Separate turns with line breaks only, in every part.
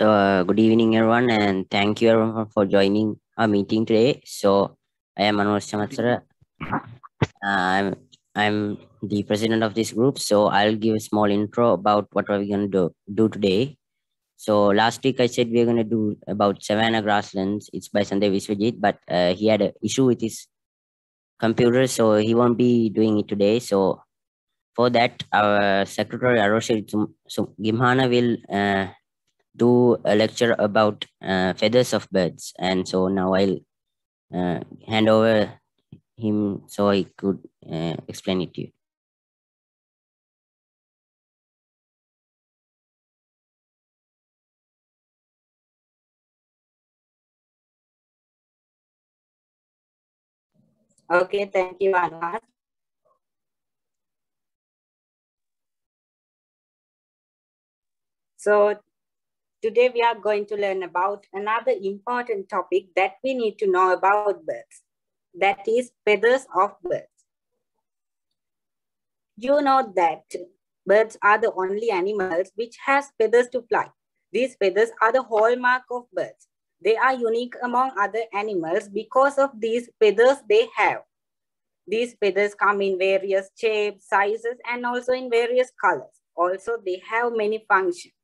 So, uh, good evening, everyone, and thank you everyone for joining our meeting today. So, I am Anwar Chamatsara. I'm I'm the president of this group. So, I'll give a small intro about what are we going to do, do today. So, last week I said we are going to do about Savannah Grasslands. It's by Sandeep Viswajit, but uh, he had an issue with his computer, so he won't be doing it today. So, for that, our secretary Arosha Gimhana will uh, do a lecture about uh, feathers of birds. And so now I'll uh, hand over him so he could uh, explain it to you.
Okay, thank you, Anwar. So Today we are going to learn about another important topic that we need to know about birds. That is feathers of birds. You know that birds are the only animals which has feathers to fly. These feathers are the hallmark of birds. They are unique among other animals because of these feathers they have. These feathers come in various shapes, sizes, and also in various colors. Also, they have many functions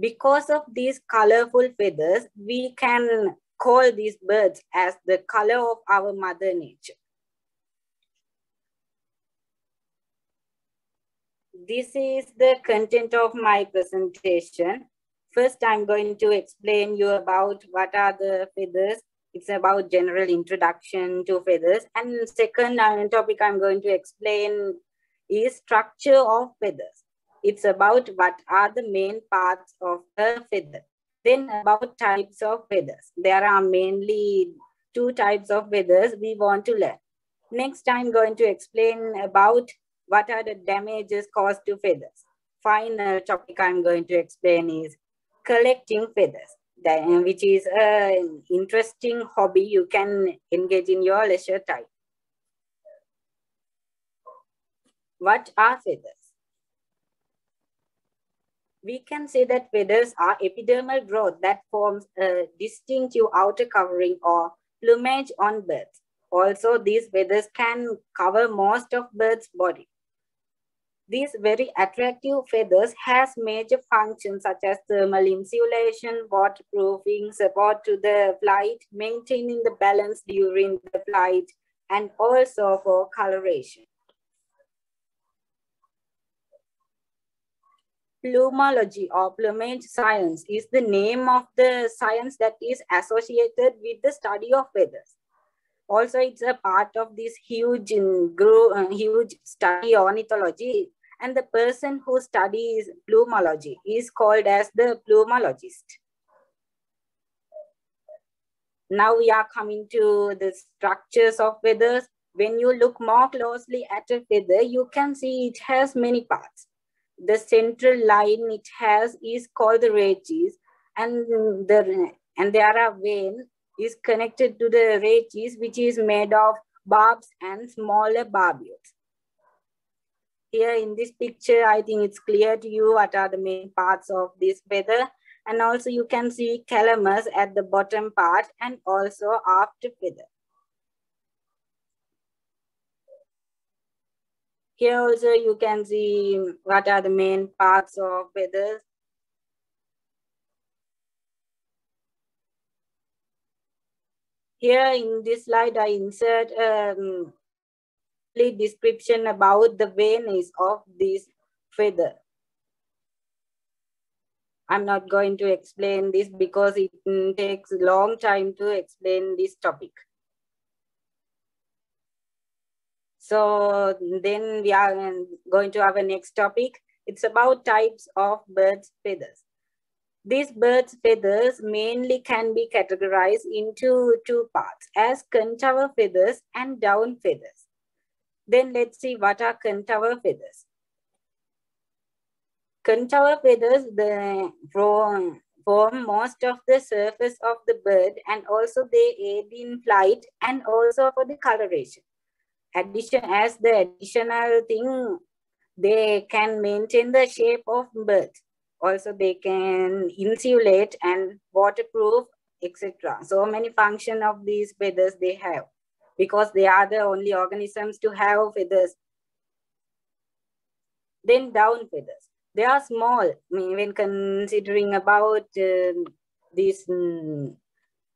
because of these colorful feathers, we can call these birds as the color of our mother nature. This is the content of my presentation. First, I'm going to explain you about what are the feathers. It's about general introduction to feathers. And second topic I'm going to explain is structure of feathers. It's about what are the main parts of a feather. Then about types of feathers. There are mainly two types of feathers we want to learn. Next, I'm going to explain about what are the damages caused to feathers. Final topic I'm going to explain is collecting feathers, which is an interesting hobby you can engage in your leisure time. What are feathers? We can say that feathers are epidermal growth that forms a distinctive outer covering or plumage on birds. Also, these feathers can cover most of bird's body. These very attractive feathers has major functions such as thermal insulation, waterproofing, support to the flight, maintaining the balance during the flight, and also for coloration. Plumology or plumage science is the name of the science that is associated with the study of feathers. Also, it's a part of this huge, uh, huge study ornithology. And the person who studies plumology is called as the plumologist. Now we are coming to the structures of feathers. When you look more closely at a feather, you can see it has many parts the central line it has is called the rachis and the and there are vane is connected to the rachis which is made of barbs and smaller barbules. Here in this picture, I think it's clear to you what are the main parts of this feather. And also you can see calamus at the bottom part and also after feather. Here also you can see what are the main parts of feathers. Here in this slide, I insert a um, description about the vanes of this feather. I'm not going to explain this because it takes a long time to explain this topic. So then we are going to our next topic. It's about types of birds' feathers. These birds' feathers mainly can be categorized into two parts as contour feathers and down feathers. Then let's see what are contour feathers. Contour feathers the, form, form most of the surface of the bird and also they aid in flight and also for the coloration addition as the additional thing they can maintain the shape of birds also they can insulate and waterproof, etc. So many function of these feathers they have because they are the only organisms to have feathers. Then down feathers. They are small when considering about uh, these um,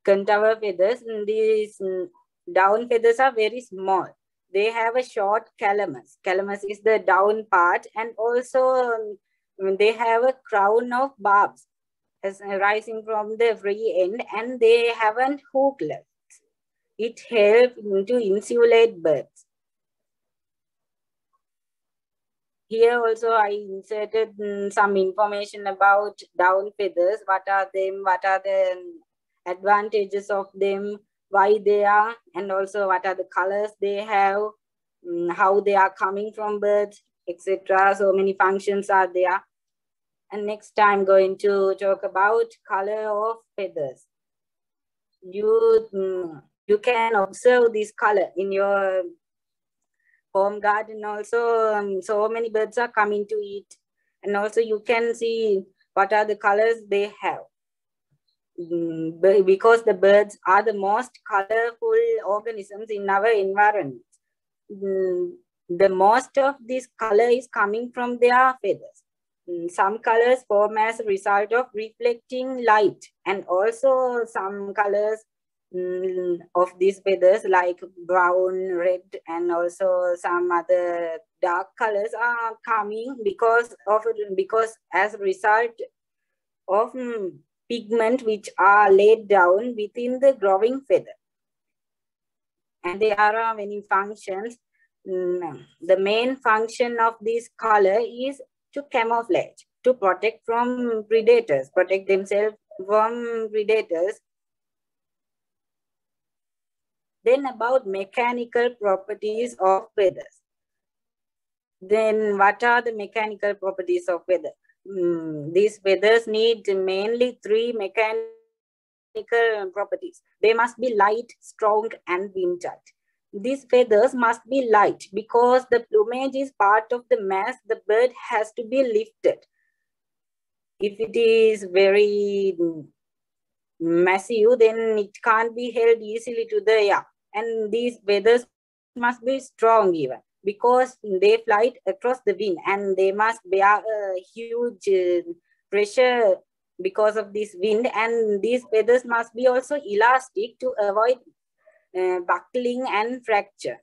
contour feathers. These um, down feathers are very small. They have a short calamus. Calamus is the down part and also um, they have a crown of barbs as rising from the free end and they haven't hooklets. It helps to insulate birds. Here also I inserted mm, some information about down feathers. What are them? What are the advantages of them? Why they are? And also what are the colors they have? Mm, how they are coming from birds, etc. So many functions are there. And next time going to talk about color of feathers. You, mm, you can observe this color in your home garden also. Um, so many birds are coming to eat. And also you can see what are the colors they have. Mm, because the birds are the most colorful organisms in our environment. Mm, the most of this color is coming from their feathers. Mm, some colors form as a result of reflecting light and also some colors of these feathers like brown, red, and also some other dark colors are coming because of because as a result of pigment which are laid down within the growing feather. And there are many functions. Mm, the main function of this color is to camouflage, to protect from predators, protect themselves from predators. Then about mechanical properties of feathers. Then what are the mechanical properties of feather? Mm, these feathers need mainly three mechanical properties. They must be light, strong, and wind tight these feathers must be light because the plumage is part of the mass. The bird has to be lifted. If it is very massive, then it can't be held easily to the air. And these feathers must be strong even because they fly across the wind and they must bear a huge uh, pressure because of this wind and these feathers must be also elastic to avoid uh, buckling and fracture.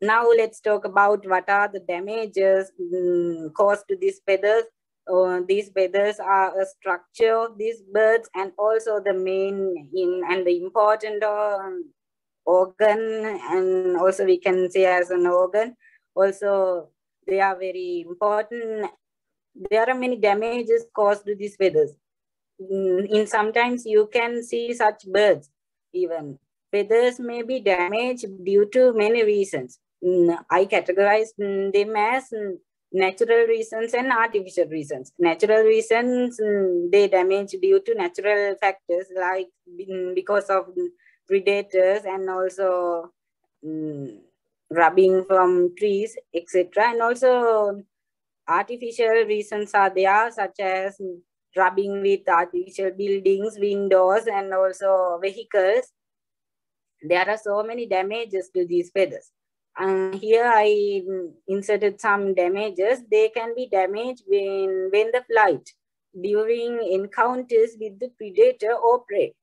Now let's talk about what are the damages um, caused to these feathers. Uh, these feathers are a structure of these birds and also the main in and the important uh, organ and also we can say as an organ. Also, they are very important. There are many damages caused to these feathers. Mm, in sometimes you can see such birds even. Feathers may be damaged due to many reasons. Mm, I categorize mm, them as natural reasons and artificial reasons. Natural reasons, they damage due to natural factors like because of predators and also mm, rubbing from trees, etc. And also artificial reasons are there such as rubbing with artificial buildings, windows, and also vehicles. There are so many damages to these feathers. And here I mm, inserted some damages. They can be damaged when, when the flight, during encounters with the predator or prey.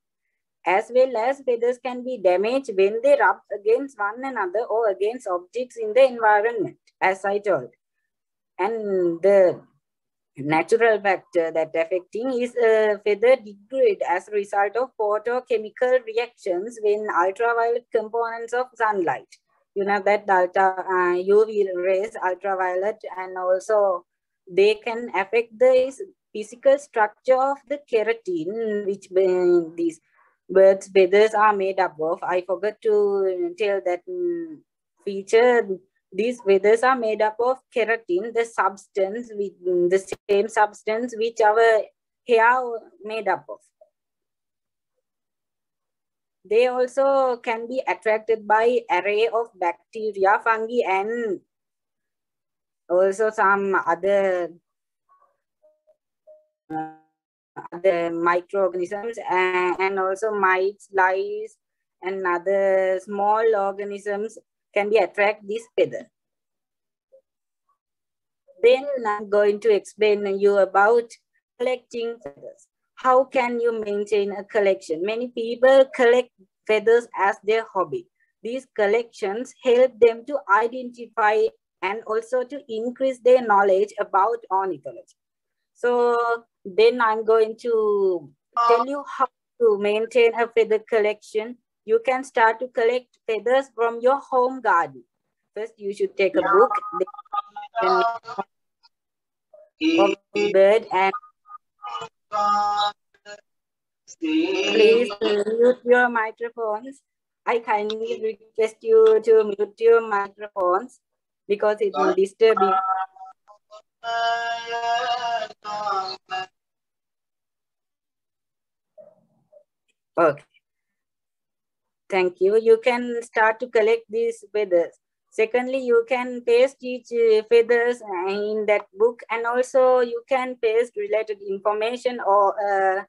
As well as feathers can be damaged when they rub against one another or against objects in the environment, as I told. And the natural factor that affecting is feather degrade as a result of photochemical reactions when ultraviolet components of sunlight. You know that ultra, uh, UV rays, ultraviolet, and also they can affect the physical structure of the keratin, which uh, these birds' feathers are made up of. I forgot to tell that um, feature these feathers are made up of keratin, the substance with the same substance which our hair made up of. They also can be attracted by array of bacteria, fungi, and also some other uh, other microorganisms and, and also mites, lice, and other small organisms can be attract this feather. Then I'm going to explain you about collecting feathers. How can you maintain a collection? Many people collect feathers as their hobby. These collections help them to identify and also to increase their knowledge about ornithology. So then I'm going to tell you how to maintain a feather collection. You can start to collect feathers from your home garden. First, you should take a book of bird and please mute your microphones. I kindly request you to mute your microphones because it will disturb you. Okay. Thank you. You can start to collect these feathers. Secondly, you can paste each uh, feathers in that book and also you can paste related information or a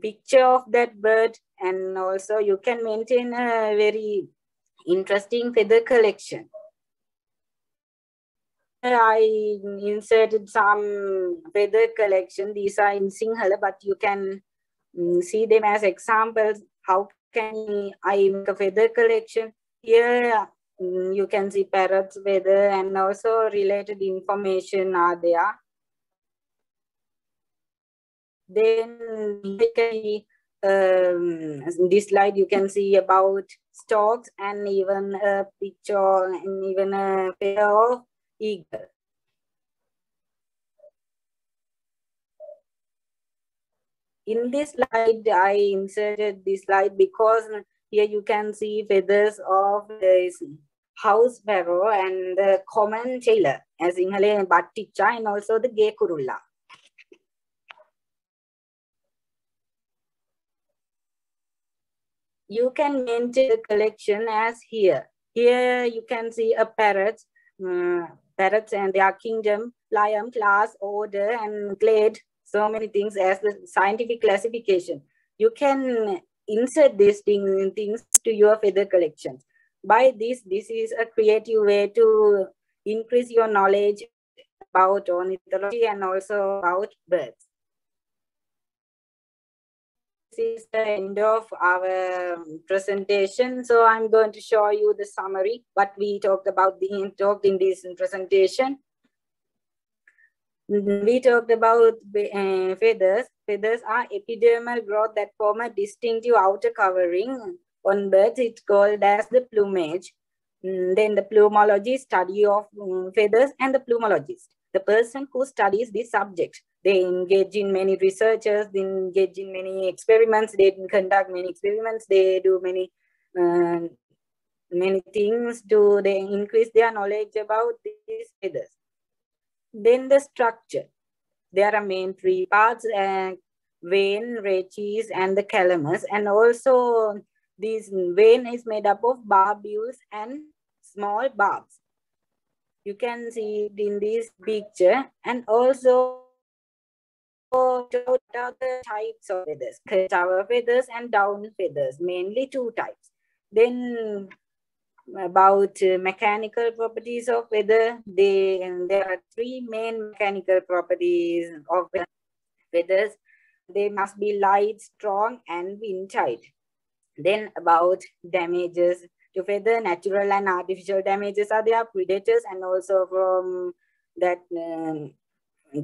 picture of that bird and also you can maintain a very interesting feather collection. I inserted some feather collection. These are in Sinhala, but you can um, see them as examples. How can I make a feather collection? Here um, you can see parrots, feather, and also related information are there. Then can um, this slide you can see about storks and even a picture and even a pair of eagle. In this slide, I inserted this slide because here you can see feathers of this house sparrow and the common tailor, as in Batticha and also the gay kurulla. You can maintain the collection as here. Here you can see a parrot, um, parrots and their kingdom, phylum, class, order, and clade, so many things as the scientific classification. You can insert these thing, things to your feather collections. By this, this is a creative way to increase your knowledge about ornithology and also about birds is the end of our presentation. So I'm going to show you the summary, what we talked about the talked in this presentation. We talked about uh, feathers. Feathers are epidermal growth that form a distinctive outer covering on birds. It's called as the plumage. Mm, then the plumology study of um, feathers and the plumologist, the person who studies this subject. They engage in many researchers, they engage in many experiments, they conduct many experiments, they do many uh, many things to they increase their knowledge about these feathers. Then the structure. There are main three parts, uh, vane, rachis, and the calamus. And also this vane is made up of barbules and small barbs. You can see it in this picture. And also other types of feathers, contour feathers and down feathers, mainly two types. Then about uh, mechanical properties of feather, they, there are three main mechanical properties of feathers. They must be light, strong, and wind tight. Then about damages to feather, natural and artificial damages are there, predators, and also from that um,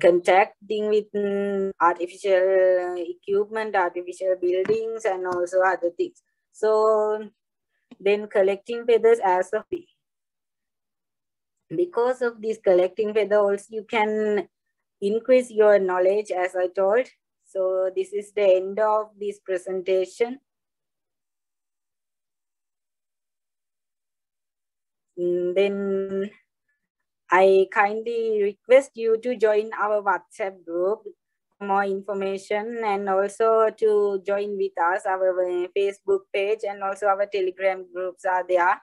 contacting with um, artificial equipment, artificial buildings, and also other things. So then collecting feathers as a fee. Because of this collecting feathers, you can increase your knowledge as I told. So this is the end of this presentation. Mm, then I kindly request you to join our WhatsApp group for more information and also to join with us. Our uh, Facebook page and also our Telegram groups are there.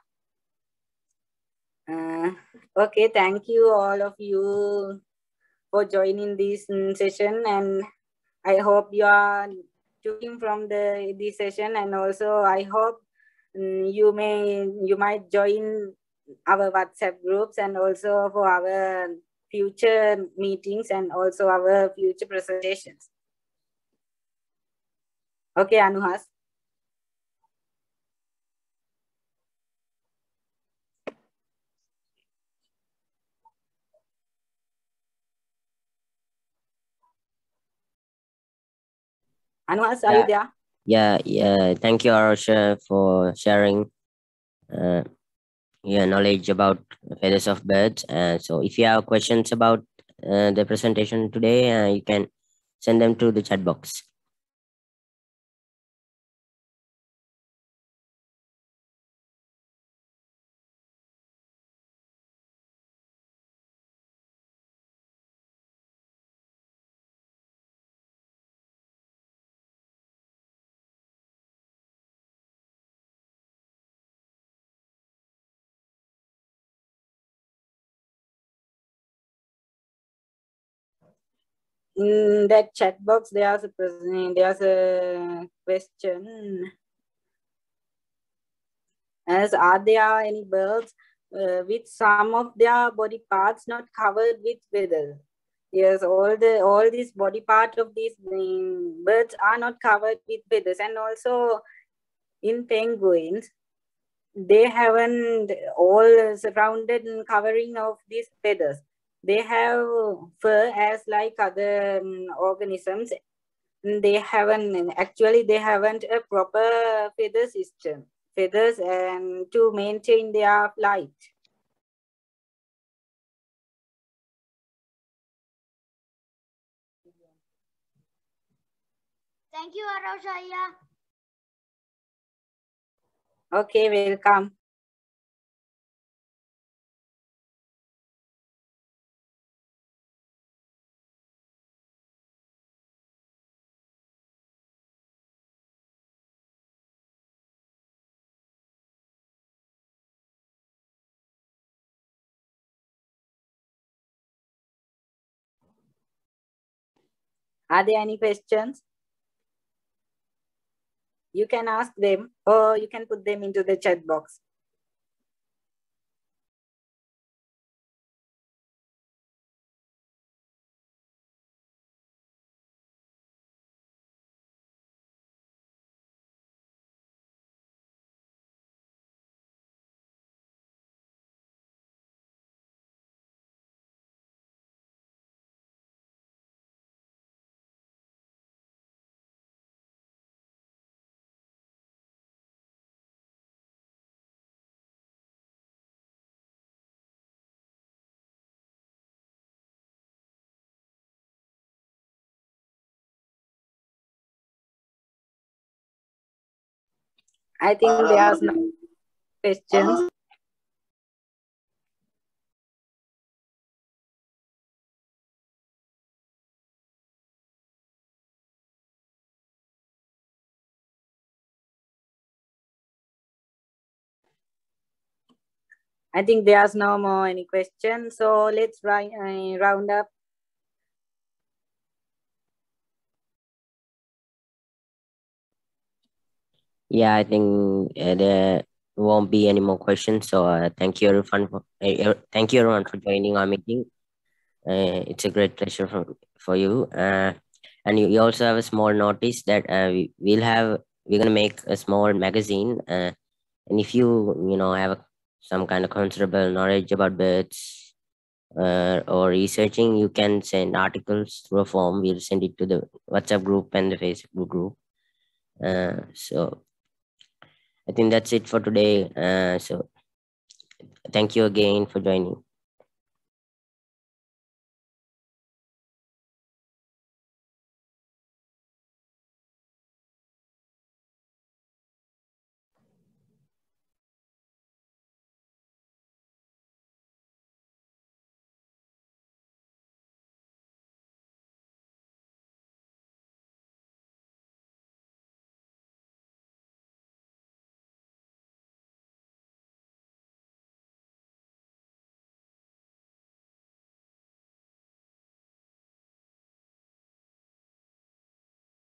Uh, okay, thank you all of you for joining this mm, session and I hope you are taking from the this session and also I hope um, you may you might join our WhatsApp groups and also for our future meetings and also our future presentations. Okay, Anuhas. Anuhas, are
Yeah.
you there?
Yeah, yeah. Thank you, Arosha, for sharing uh, your knowledge about feathers of birds. Uh, so, if you have questions about uh, the presentation today, uh, you can send them to the chat box.
In that chat box, there's a pres- there's a question. As are there any birds uh, with some of their body parts not covered with feathers? Yes, all the all these body part of these um, birds are not covered with feathers, and also in penguins, they haven't all surrounded and covering of these feathers. They have fur as like other um, organisms. They haven't actually they haven't a proper feather system, feathers, and to maintain their flight.
Thank you, Aroshaya.
Okay, welcome. Are there any questions? You can ask them or you can put them into the chat box. I think there's no questions. I think there's no more any questions. So let's uh, round up.
Yeah, I think uh, there won't be any more questions. So, uh, thank you everyone for uh, thank you everyone for joining our meeting. Uh, it's a great pleasure for for you. Uh, and you, you also have a small notice that uh, we, we'll have we're gonna make a small magazine. And if you you know have a, some kind of considerable knowledge about birds or researching, you can send articles through a form. We'll send it to the WhatsApp group and the Facebook group. Uh, so I think that's it for today. Uh, so thank you again for joining.